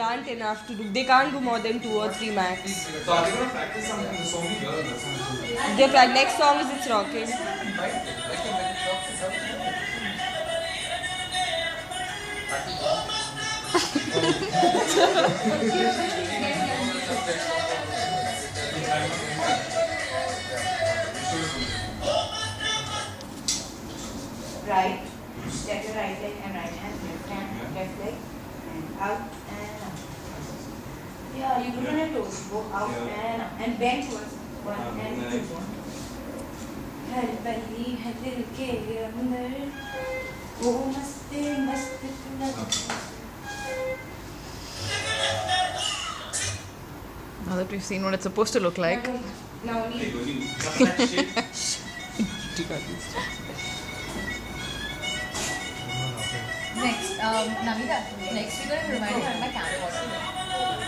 can't enough to do. They can't do more than two or three max. So are they gonna practice some song here or something? Their pra- next song is It's Rocking. right, step your right leg and right hand, left hand, left leg, and out. Yeah, you put on your toes, go out Yeah. and up, and bend towards one Um, and then two. हर पली है दिल के अंदर वो मस्त मस्त Now that we've seen what it's supposed to look like. Now Hey, we when you cut that shit, Next, um, Namita, next we're going to remind you how to my camcorder.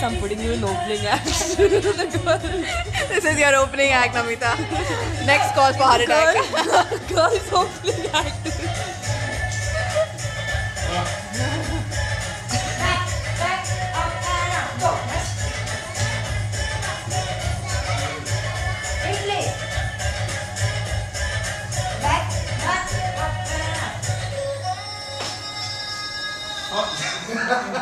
guess I'm putting you in opening act. this is your opening act, Namita. Next call for heart attack. Girl's opening act. Oh.